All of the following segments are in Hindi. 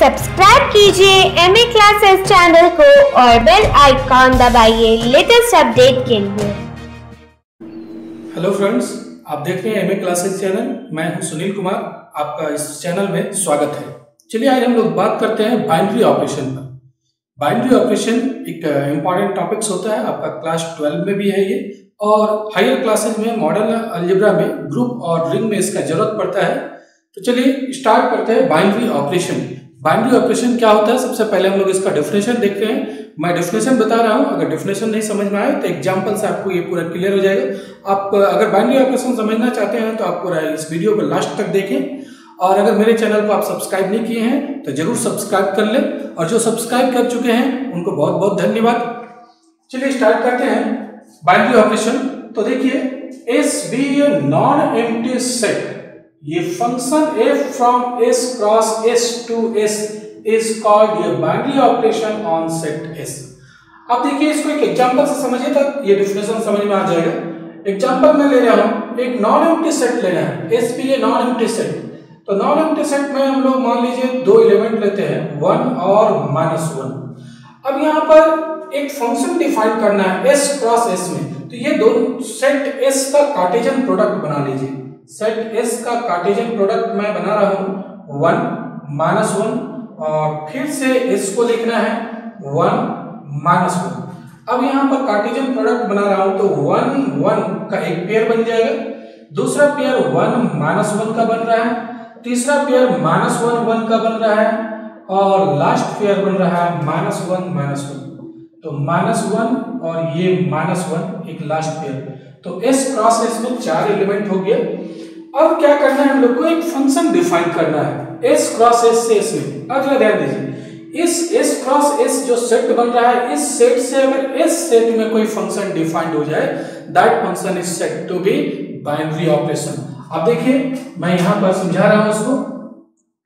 सब्सक्राइब कीजिए एम ए क्लासेस चैनल को और बेल आइकॉन दबाइए लेटेस्ट अपडेट के लिए। हेलो फ्रेंड्स आप देख रहे हैं एम ए क्लासेस चैनल। मैं हूँ सुनील कुमार। आपका इस चैनल में स्वागत है। चलिए आज हम लोग बात करते हैं बाइनरी ऑपरेशन पर। बाइनरी ऑपरेशन एक इंपॉर्टेंट टॉपिक्स होता है। आपका क्लास ट्वेल्व में भी है ये। और हायर क्लासेज में मॉडर्न अलजेब्रा में ग्रुप और रिंग में इसका ज़रूरत पड़ता है। तो चलिए स्टार्ट करते हैं बाइनरी ऑपरेशन बाइनरी ऑपरेशन क्या होता है? सबसे पहले हम लोग इसका डेफिनेशन देखते हैं। मैं डेफिनेशन बता रहा हूँ। अगर डेफिनेशन नहीं समझ में आए तो एग्जांपल से आपको ये पूरा क्लियर हो जाएगा। आप, अगर बाइंड्री ऑपरेशन समझना चाहते हैं तो आप पूरा इस वीडियो को लास्ट तक देखें। और अगर मेरे चैनल को आप सब्सक्राइब नहीं किए हैं तो ज़रूर सब्सक्राइब कर लें। और जो सब्सक्राइब कर चुके हैं, उनको बहुत बहुत धन्यवाद। चलिए स्टार्ट करते हैं। Binary operation. तो देखिए S be a non empty set ये function f from s cross s to s is called ये binary operation on set s. अब देखिए इसको एक एग्जांपल से समझिए तब ये डेफिनेशन समझ में आ जाएगा। एग्जांपल में ले रहा हूँ एक नॉन एम्प्टी सेट लेना है। S भी ये नॉन एम्प्टी सेट तो नॉन एम्प्टी सेट में हम लोग मान लीजिए दो एलिमेंट लेते हैं वन और माइनस वन अब यहाँ पर एक फ़ंक्शन डिफाइन करना है, s क्रॉस s में। तो ये दोनों सेट s का कार्टेशियन प्रोडक्ट बना लीजिए। सेट एस का कार्टेशियन प्रोडक्ट मैं बना रहा हूँ। वन माइनस वन और फिर से एस को लिखना है। वन माइनस वन अब यहाँ पर कार्टेशियन प्रोडक्ट बना रहा हूँ तो वन वन का एक पेयर बन जाएगा। दूसरा पेयर वन माइनस वन का बन रहा है। तीसरा पेयर माइनस वन वन का बन रहा है। और लास्ट पेयर बन रहा है माइनस वन माइनस वन तो माइनस वन और ये माइनस वन एक लास्ट पेयर तो एस क्रॉस एस में चार एलिमेंट हो गया। अब क्या करना है हम लोग को एक फ़ंक्शन डिफाइन करना है। एस क्रॉस एस से एस में। अगला ध्यान दीजिए। इस एस क्रॉस एस जो सेट बन रहा है, इस सेट से अगर एस सेट में कोई फ़ंक्शन डिफाइंड हो जाए that function is set to be binary operation अब देखिए, मैं यहाँ पर समझा रहा हूँ उसको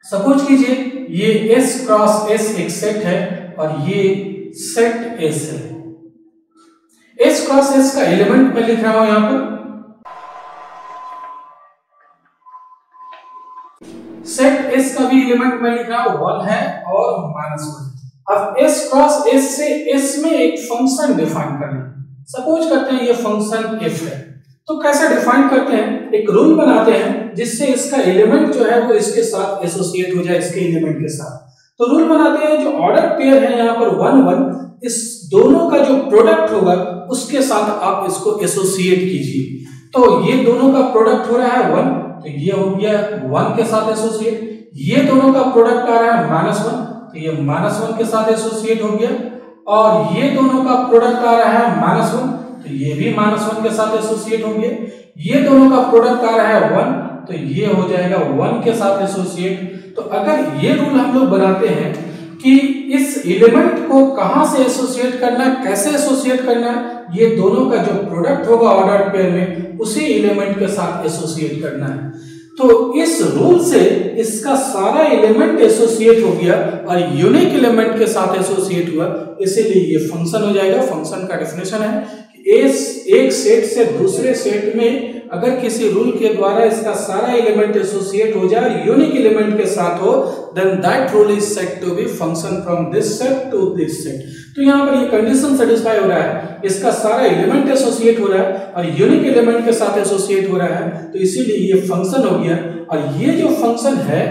सपोज़ कीजिए, ये एस क्रॉस एस एक सेट है और ये सेट एस है। एस क्रॉस एस का एलिमेंट मैं लिख रहा हूँ यहाँ पर। सेट एस का भी एलिमेंट मैं लिख रहा हूँ वन है और माइनस वन अब एस क्रॉस एस से एस में एक फ़ंक्शन डिफाइन करना सपोज़ करते हैं ये फ़ंक्शन एफ़ है। तो कैसे डिफाइन करते हैं? एक रूल बनाते हैं, जिससे इसका एलिमेंट जो है वो इसके साथ एसोसिएट हो जाए, इसके एलिमेंट के साथ। तो रूल बनाते हैं, जो ऑर्डर पेयर है यहाँ पर वन वन इस दोनों का जो प्रोडक्ट होगा, उसके साथ आप इसको एसोसिएट कीजिए। तो ये दोनों का प्रोडक्ट हो रहा है वन तो ये हो गया वन के साथ एसोसिएट ये दोनों का प्रोडक्ट आ रहा है माइनस वन तो ये माइनस वन के साथ एसोसिएट हो गया। और ये दोनों का प्रोडक्ट आ रहा है माइनस वन तो ये भी माइनस वन के साथ एसोसिएट होंगे ये दोनों का प्रोडक्ट आ रहा है वन तो ये हो जाएगा वन के साथ एसोसिएट तो अगर ये रूल हम लोग बनाते हैं कि इस एलिमेंट को कहाँ से एसोसिएट करना है कैसे एसोसिएट करना है ये दोनों का जो प्रोडक्ट होगा ऑर्डर पेयर में, उसी एलिमेंट के साथ एसोसिएट करना है। तो इस रूल से इसका सारा एलिमेंट एसोसिएट हो गया और यूनिक एलिमेंट के साथ एसोसिएट हुआ। इसीलिए ये फ़ंक्शन हो जाएगा। फ़ंक्शन का डेफिनेशन है इस एक सेट से दूसरे सेट में अगर किसी रूल के द्वारा इसका सारा एलिमेंट एसोसिएट हो जाए यूनिक एलिमेंट के साथ हो then that rule is set to be function from this set to this set तो यहाँ पर ये कंडीशन सेटिस्फाई हो रहा है। इसका सारा एलिमेंट एसोसिएट हो रहा है और यूनिक एलिमेंट के साथ एसोसिएट हो रहा है। तो इसीलिए ये फ़ंक्शन हो गया। और ये जो फ़ंक्शन है,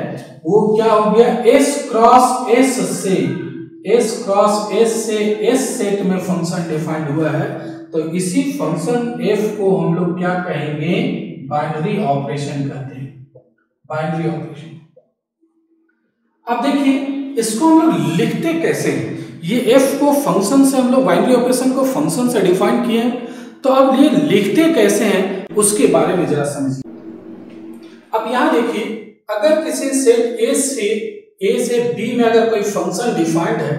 वो क्या हो गया? एस क्रॉस एस से एस क्रॉस एस से एस सेट में फ़ंक्शन डिफाइंड हुआ है तो इसी फ़ंक्शन एफ़ को हम लोग क्या कहेंगे? बाइनरी ऑपरेशन कहते हैं। बाइनरी ऑपरेशन अब देखिए, इसको हम लोग लिखते कैसे हैं? ये एफ़ को फ़ंक्शन से हम लोग बाइनरी ऑपरेशन को फ़ंक्शन से डिफाइन किए हैं। तो अब ये लिखते कैसे हैं, उसके बारे में जरा समझिए। अब यहाँ देखिए, अगर किसी सेट ए से ए से बी में अगर कोई फ़ंक्शन डिफाइंड है,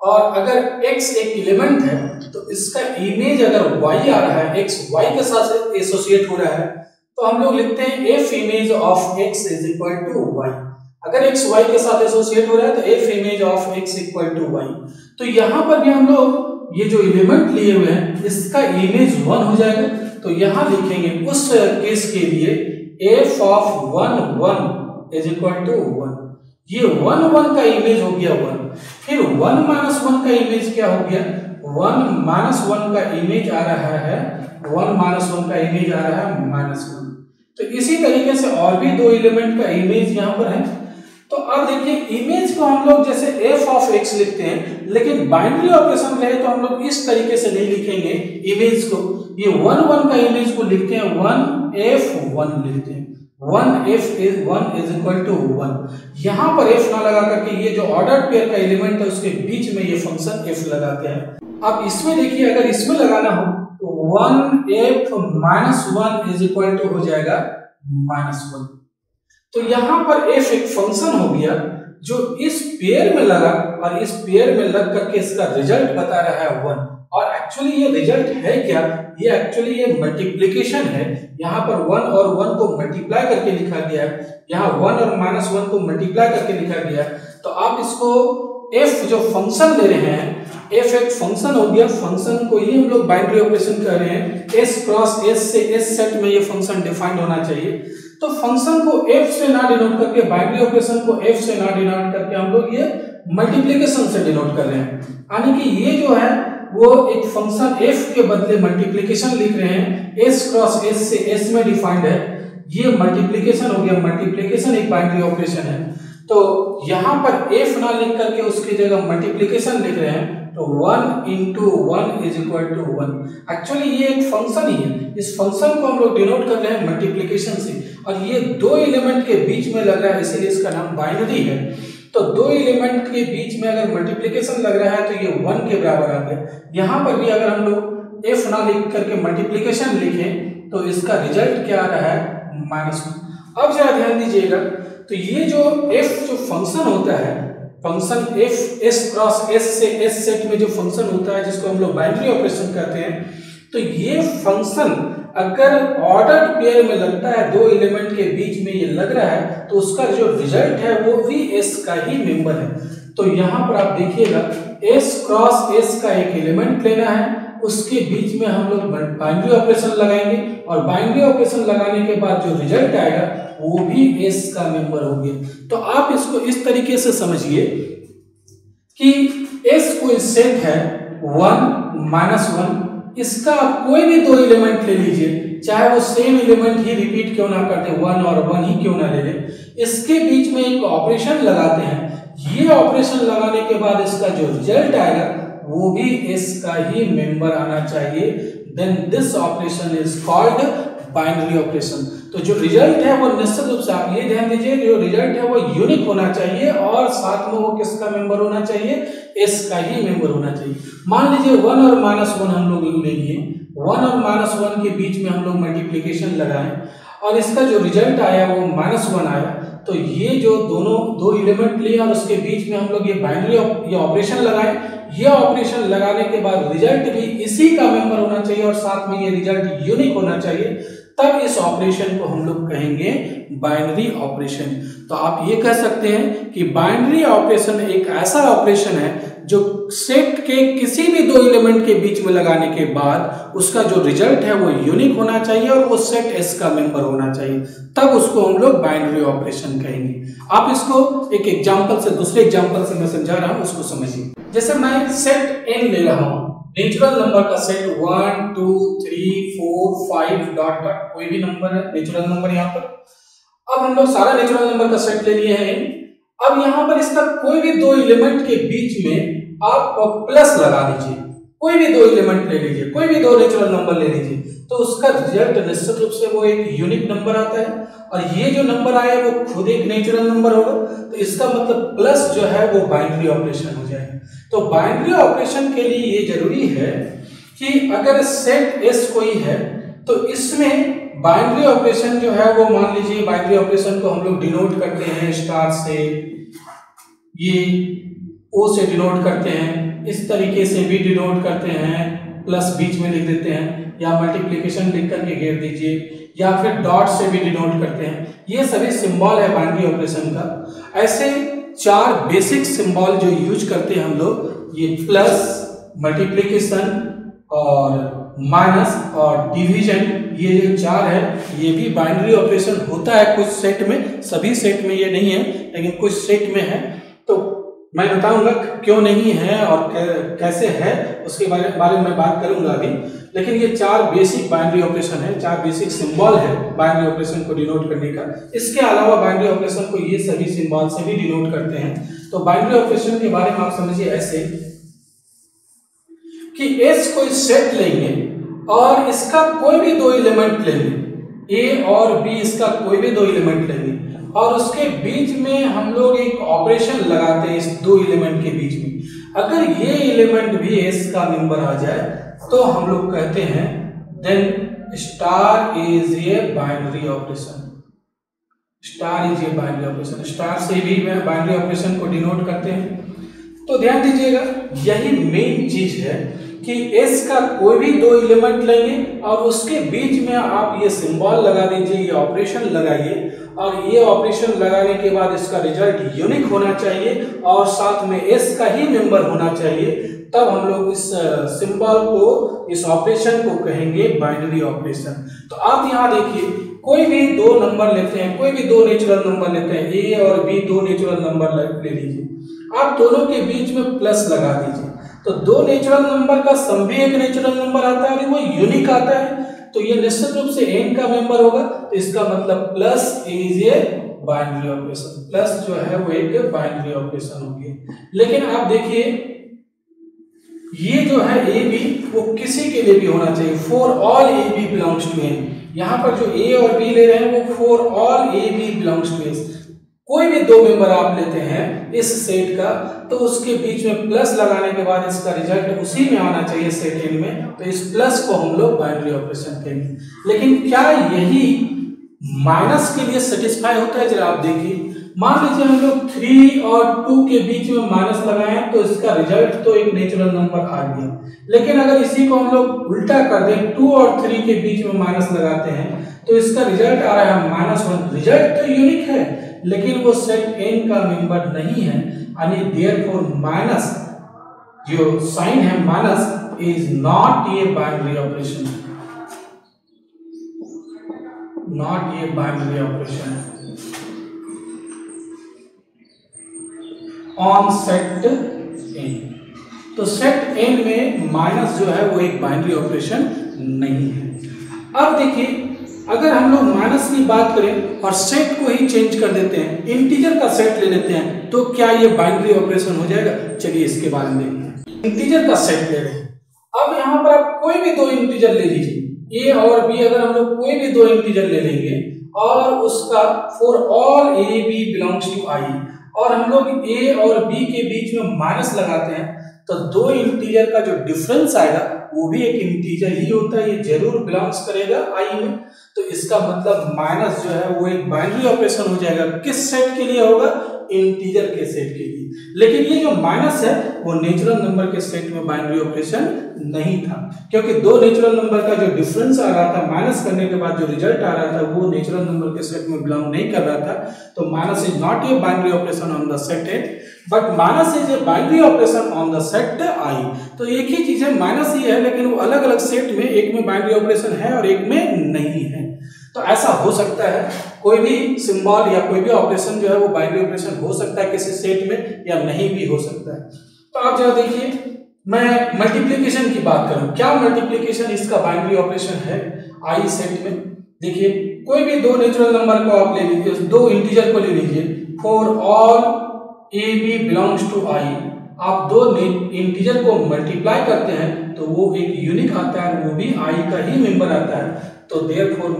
और अगर x एक एलिमेंट है तो इसका इमेज अगर y आ रहा है, x y के साथ एसोसिएट हो रहा है तो हम लोग लिखते हैं f image of x is equal to y. अगर x y के साथ एसोसिएट हो रहा है तो f image of x equal to y. तो यहाँ पर भी हम लोग ये जो एलिमेंट लिए हुए हैं, इसका इमेज वन हो जाएगा। तो यहाँ लिखेंगे उस केस के लिए f of one one is equal to one ये वन वन का इमेज हो गया वन। फिर वन माइनस वन का इमेज क्या हो गया? वन माइनस वन का इमेज आ रहा है, वन माइनस वन का इमेज आ रहा है माइनस वन। तो इसी तरीके से और भी दो एलिमेंट का इमेज यहाँ पर है। तो अब देखिए इमेज को हम लोग जैसे एफ़ ऑफ़ एक्स लिखते हैं, लेकिन बाइनरी ऑपरेशन रहे तो हम लोग इस तरीके से नहीं लिखेंगे इमेज को। ये वन वन का इमेज को लिखते हैं, वन एफ़ वन लिखते हैं। One F is, one is equal to यहाँ पर एफ़ ना लगा करके ये जो ऑर्डर पेयर का एलिमेंट है, उसके बीच में ये फ़ंक्शन एफ़ लगाते हैं। अब इसमें देखिए, अगर इसमें लगाना हो तो one F minus one is equal to हो जाएगा माइनस वन। तो यहाँ पर एफ़ एक फ़ंक्शन हो गया, जो इस पेयर में लगा और इस पेयर में लग करके इसका रिज़ल्ट बता रहा है वन। और एक्चुअली ये रिज़ल्ट है क्या? ये एक्चुअली ये मल्टीप्लीकेशन है। यहाँ पर वन और वन को मल्टीप्लाई करके लिखा गया है। यहाँ वन और माइनस वन को मल्टीप्लाई करके लिखा गया है। तो आप इसको एफ़ जो फ़ंक्शन ले रहे हैं एफ़ एक फ़ंक्शन हो गया। फ़ंक्शन को ही हम लोग बाइनरी ऑपरेशन कर रहे हैं। एस क्रॉस एस से एस सेट में ये फ़ंक्शन डिफाइंड होना चाहिए। तो फ़ंक्शन को एफ़ से ना डिनोट करके बाइनरी ऑपरेशन को एफ़ से ना डिनोट करके हम लोग ये मल्टीप्लीकेशन से डिनोट कर रहे हैं। यानी कि ये जो है वो एक फ़ंक्शन f के बदले मल्टीप्लीकेशन लिख रहे हैं। S क्रॉस s से s में डिफाइंड है। ये मल्टीप्लीकेशन हो गया। मल्टीप्लीकेशन एक बाइनरी ऑपरेशन है। तो यहाँ पर f ना लिख करके उसकी जगह मल्टीप्लीकेशन लिख रहे हैं। तो one into one is equal to one actually ये एक फ़ंक्शन ही है। इस फ़ंक्शन को हम लोग डिनोट कर रहे हैं मल्टीप्लीकेशन से। और ये दो एलिमेंट के बीच में लग रहा है, इसीलिए इसका नाम बाइनरी है। तो दो एलिमेंट के बीच में अगर मल्टीप्लीकेशन लग रहा है तो ये वन के बराबर आ गया यहाँ पर भी अगर हम लोग एफ़ ना लिख करके मल्टीप्लीकेशन लिखें तो इसका रिज़ल्ट क्या आ रहा है? माइनस वन अब जरा ध्यान दीजिएगा तो ये जो एफ़ जो फ़ंक्शन होता है function F S cross S से एस सेट में जो फ़ंक्शन होता है, जिसको हम लोग बाइनरी ऑपरेशन कहते हैं तो ये फ़ंक्शन अगर ऑर्डर पेयर में लगता है, दो एलिमेंट के बीच में ये लग रहा है तो उसका जो रिज़ल्ट है वो भी एस का ही मेंबर है। तो यहाँ पर आप देखिएगा एस क्रॉस एस का एक एलिमेंट लेना है, उसके बीच में हम लोग बाइनरी ऑपरेशन लगाएँगे और बाइनरी ऑपरेशन लगाने के बाद जो रिज़ल्ट आएगा, वो भी एस का मेंबर हो गया। तो आप इसको इस तरीके से समझिए कि एस कोई सेट है वन माइनस वन इसका कोई भी दो एलिमेंट ले लीजिए, चाहे वो सेम एलिमेंट ही रिपीट क्यों ना करते वन और वन ही क्यों ना ले ले, इसके बीच में एक ऑपरेशन लगाते हैं। ये ऑपरेशन लगाने के बाद इसका जो रिज़ल्ट आएगा, वो भी इसका ही मेंबर आना चाहिए। Then this operation is called binary operation तो जो रिज़ल्ट है वो निश्चित रूप से आप ये ध्यान दीजिए जो रिज़ल्ट है वो यूनिक होना चाहिए और साथ में वो किसका मेंबर होना चाहिए एस का ही मेंबर होना चाहिए। मान लीजिए वन और माइनस वन हम लोग ले लिए वन और माइनस वन के बीच में हम लोग मल्टीप्लीकेशन लगाए और इसका जो रिज़ल्ट आया वो माइनस वन आया। तो ये जो दोनों, दो एलिमेंट लिए और उसके बीच में हम लोग ये बाइनरी ये ऑपरेशन लगाए। ये ऑपरेशन लगाने के बाद रिज़ल्ट भी इसी का मेंबर होना चाहिए और साथ में ये रिज़ल्ट यूनिक होना चाहिए, तब इस ऑपरेशन को हम लोग कहेंगे बाइनरी ऑपरेशन। तो आप ये कह सकते हैं कि बाइनरी ऑपरेशन एक ऐसा ऑपरेशन है जो सेट के किसी भी दो एलिमेंट के बीच में लगाने के बाद उसका जो रिज़ल्ट है वो यूनिक होना चाहिए और वो सेट एस का मेंबर होना चाहिए, तब उसको हम लोग बाइनरी ऑपरेशन कहेंगे। आप इसको एक एग्जांपल से, दूसरे एग्जांपल से मैं समझा रहा हूँ, उसको समझिए। जैसे मैं सेट एन ले रहा हूँ नेचुरल नंबर का set one two three four five dot dot कोई भी नंबर है नेचुरल नंबर यहाँ पर। अब हम लोग सारा नेचुरल नंबर का सेट ले लिए हैं। अब यहाँ पर इसका कोई भी दो एलिमेंट के बीच में आप प्लस लगा दीजिए। कोई भी दो एलिमेंट ले लीजिए, कोई भी दो नेचुरल नंबर ले लीजिए। तो उसका रिज़ल्ट निश्चित रूप से वो एक यूनिक नंबर आता है और ये जो नंबर आया वो खुद एक नेचुरल नंबर होगा। तो इसका मतलब प्लस जो है वो बाइनरी ऑपरेशन हो जाएगा। तो बाइनरी ऑपरेशन के लिए ये ज़रूरी है कि अगर सेट एस कोई है तो इसमें बाइनरी ऑपरेशन जो है वो मान लीजिए बाइनरी ऑपरेशन को हम लोग डिनोट करते हैं स्टार से, ये ओ से डिनोट करते हैं, इस तरीके से भी डिनोट करते हैं। प्लस बीच में लिख देते हैं, या मल्टीप्लीकेशन लिख करके घेर दीजिए, या फिर डॉट से भी डिनोट करते हैं। ये सभी सिंबल है बाइनरी ऑपरेशन का। ऐसे चार बेसिक सिंबल जो यूज़ करते हैं हम लोग, ये प्लस मल्टीप्लीकेशन और माइनस और डिवीज़न ये जो चार है, ये भी बाइनरी ऑपरेशन होता है कुछ सेट में, सभी सेट में ये नहीं है, लेकिन कुछ सेट में है। मैं बताऊँगा क्यों नहीं है और कैसे है, उसके बारे बारे में बात करूँगा अभी। लेकिन ये चार बेसिक बाइनरी ऑपरेशन है, चार बेसिक सिंबल है बाइनरी ऑपरेशन को डिनोट करने का। इसके अलावा बाइनरी ऑपरेशन को ये सभी सिंबल से भी डिनोट करते हैं। तो बाइनरी ऑपरेशन के बारे में आप समझिए ऐसे कि एस कोई सेट लेंगे और इसका कोई भी दो एलिमेंट लेंगे। ए और बी इसका कोई भी दो एलिमेंट लेंगे। और उसके बीच में हम लोग एक ऑपरेशन लगाते हैं इस दो एलिमेंट के बीच में। अगर ये एलिमेंट भी एस का मेंबर आ जाए तो हम लोग कहते हैं then star is a binary operation star is a binary operation star से भी बाइनरी ऑपरेशन को डिनोट करते हैं। तो ध्यान दीजिएगा, यही मेन चीज़ है कि s का कोई भी दो एलिमेंट लेंगे और उसके बीच में आप ये सिंबल लगा दीजिए, ये ऑपरेशन लगाइए। और ये ऑपरेशन लगाने के बाद इसका रिज़ल्ट यूनिक होना चाहिए और साथ में एस का ही मेंबर होना चाहिए। तब हम लोग इस सिंबल को, इस ऑपरेशन को कहेंगे बाइनरी ऑपरेशन तो आप यहाँ देखिए, कोई भी दो नंबर लेते हैं, कोई भी दो नेचुरल नंबर लेते हैं ए और बी दो नेचुरल नंबर ले लीजिए। आप दोनों के बीच में प्लस लगा दीजिए। तो दो नेचुरल नंबर का सम भी एक नेचुरल नंबर आता है और वो यूनिक आता है। तो ये निश्चित रूप से एन का मेंबर होगा। तो इसका मतलब plus is a binary operation plus जो है वो एक बाइनरी ऑपरेशन होगी। लेकिन आप देखिए, ये जो है ए बी वो किसी के लिए भी होना चाहिए। For all A B belongs to N यहाँ पर जो ए और बी ले रहे हैं, वो for all A B belongs to S कोई भी दो मेंबर आप लेते हैं इस सेट का तो उसके बीच में प्लस लगाने के बाद इसका रिज़ल्ट उसी में आना चाहिए एन में तो इस प्लस को हम लोग बाइनरी ऑपरेशन कहेंगे। लेकिन क्या यही माइनस के लिए सेटिस्फाई होता है? जरा आप देखिए। मान लीजिए हम लोग थ्री और टू के बीच में माइनस लगाए तो इसका रिज़ल्ट तो एक नेचुरल नंबर आ गया। लेकिन अगर इसी को हम लोग उल्टा कर दें टू और थ्री के बीच में माइनस लगाते हैं तो इसका रिज़ल्ट आ रहा है माइनस वन रिज़ल्ट तो यूनिक है। लेकिन वो सेट एन का मेंबर नहीं है, यानी देयर फोर माइनस जो साइन है minus is not a binary operation not a binary operation on set N तो सेट एन में माइनस जो है, वो एक बाइनरी ऑपरेशन नहीं है। अब देखिए अगर हम लोग माइनस की बात करें और सेट को ही चेंज कर देते हैं, इंटीजर का सेट ले लेते हैं तो क्या ये बाइनरी ऑपरेशन हो जाएगा? चलिए इसके बारे में इंटीजर का सेट ले रहे हैं। अब यहाँ पर आप कोई भी दो इंटीजर ले लीजिए। ए और बी अगर हम लोग कोई भी दो इंटीजर ले लेंगे, और उसका for all A B belongs to I और हम लोग ए और बी के बीच में माइनस लगाते हैं तो दो इंटीजर का जो डिफरेंस आएगा, वो भी एक इंटीजर ही होता है। ये ज़रूर बिलोंग्स करेगा आई में। तो इसका मतलब माइनस जो है वो एक बाइनरी ऑपरेशन हो जाएगा। किस सेट के लिए होगा? इंटीजर के सेट के लिए। लेकिन ये जो माइनस है, वो नेचुरल नंबर के सेट में बाइनरी ऑपरेशन नहीं था। क्योंकि दो नेचुरल नंबर का जो डिफरेंस आ रहा था माइनस करने के बाद जो रिज़ल्ट आ रहा था, वो नेचुरल नंबर के सेट में बिलोंग नहीं कर रहा था। तो minus is not a binary operation on the set N but minus is a binary operation on the set I तो एक ही चीज़ है माइनस ही है, लेकिन वो अलग अलग सेट में, एक में बाइनरी ऑपरेशन है और एक में नहीं है। तो ऐसा हो सकता है, कोई भी सिंबल या कोई भी ऑपरेशन जो है वो बाइनरी ऑपरेशन हो सकता है किसी सेट में या नहीं भी हो सकता है। तो आप जरा देखिए, मैं मल्टीप्लीकेशन की बात करूँ क्या मल्टीप्लीकेशन इसका बाइनरी ऑपरेशन है आई सेट में? देखिए, कोई भी दो नेचुरल नंबर को आप ले लीजिए, दो इंटीजर को ले लीजिए for all A B belongs to I आप दो इंटीजर को मल्टीप्लाई करते हैं तो वो एक यूनिक आता है, वो भी आई का ही मेंबर आता है। तो therefore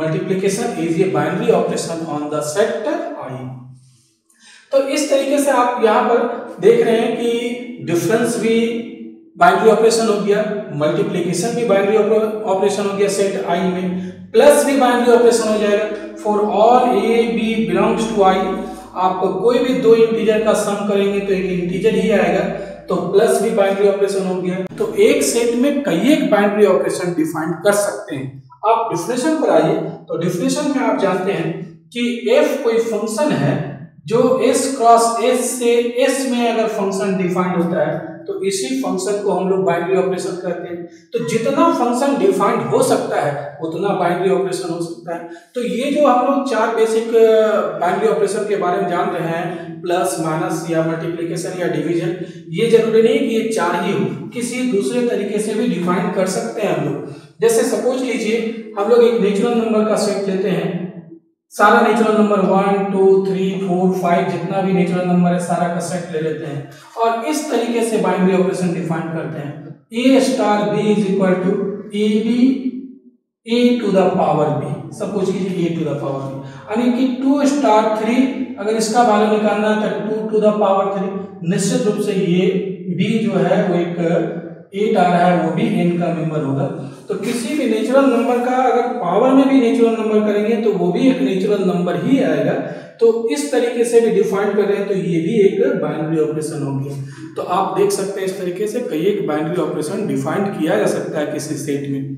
multiplication is a binary operation on the set I तो इस तरीके से आप यहाँ पर देख रहे हैं कि डिफरेंस भी बाइनरी ऑपरेशन हो गया मल्टीप्लीकेशन भी बाइनरी ऑपरेशन हो गया सेट आई में प्लस भी बाइनरी ऑपरेशन हो जाएगा। For all A B belongs to I आप कोई भी दो इंटीजर का सम करेंगे तो एक इंटीजर ही आएगा तो प्लस भी बाइनरी ऑपरेशन हो गया। तो एक सेट में कई एक बाइनरी ऑपरेशन डिफाइन कर सकते हैं। आप डिफिनेशन पर आइए। तो डिफिनेशन में आप जानते हैं कि एफ़ कोई फ़ंक्शन है जो एस क्रॉस एस से एस में अगर फ़ंक्शन डिफाइंड होता है तो इसी फ़ंक्शन को हम लोग बाइनरी ऑपरेशन करते हैं। तो जितना फ़ंक्शन डिफाइंड हो सकता है, उतना बाइनरी ऑपरेशन हो सकता है। तो ये जो हम लोग चार बेसिक बाइनरी ऑपरेशन के बारे में जान रहे हैं प्लस माइनस या मल्टीप्लीकेशन या डिवीज़न ये ज़रूरी नहीं कि ये चार ही हो। किसी दूसरे तरीके से भी डिफाइन कर सकते हैं हम लोग। जैसे सपोज़ कीजिए, हम लोग एक नेचुरल नंबर का सेट लेते हैं। सारा natural number one two three four five जितना भी नेचुरल नंबर है, सारा का सेट ले लेते हैं। और इस तरीके से बाइनरी ऑपरेशन डिफाइन करते हैं। A star B is equal to A B A to the power B suppose कीजिए A to the power B यानी कि टू स्टार थ्री अगर इसका वैल्यू निकालना है तो two to the power three निश्चित रूप से ये बी जो है, वो एक एट आ रहा है, वो भी एन का मेंबर होगा। तो किसी भी नेचुरल नंबर का अगर पावर में भी नेचुरल नंबर करेंगे तो वो भी एक नेचुरल नंबर ही आएगा। तो इस तरीके से भी डिफाइन कर रहे हैं तो ये भी एक बाइनरी ऑपरेशन हो गया। तो आप देख सकते हैं इस तरीके से कई एक बाइनरी ऑपरेशन डिफाइन किया जा सकता है किसी सेट में।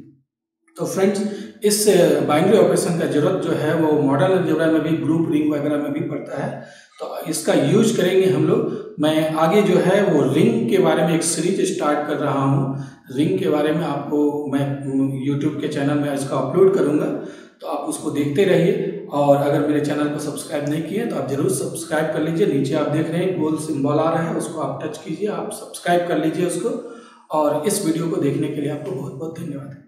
तो फ्रेंड्स इस बाइनरी ऑपरेशन का ज़रूरत जो है, वो मॉडल अलजेब्रा में भी ग्रुप रिंग वगैरह में भी पड़ता है। तो इसका यूज़ करेंगे हम लोग। मैं आगे जो है वो रिंग के बारे में एक सीरीज़ स्टार्ट कर रहा हूँ। रिंग के बारे में आपको मैं यूट्यूब के चैनल में इसका अपलोड करूँगा। तो आप उसको देखते रहिए। और अगर मेरे चैनल को सब्सक्राइब नहीं किए तो आप ज़रूर सब्सक्राइब कर लीजिए। नीचे आप देख रहे हैं गोल सिंबल आ रहा है, उसको आप टच कीजिए, आप सब्सक्राइब कर लीजिए उसको। और इस वीडियो को देखने के लिए आपको बहुत बहुत धन्यवाद।